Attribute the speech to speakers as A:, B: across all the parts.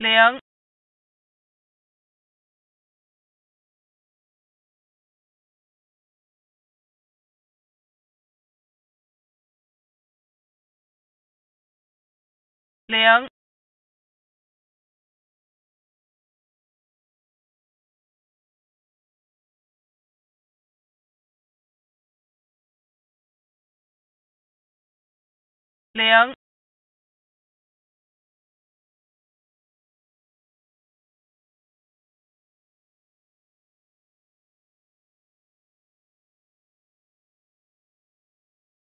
A: 零零零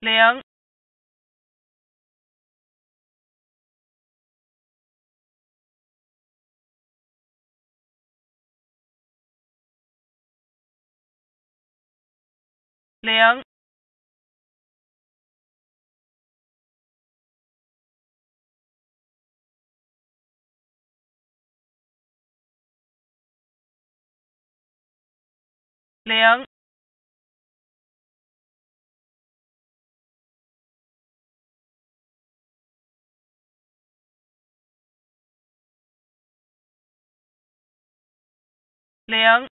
A: 零零零零。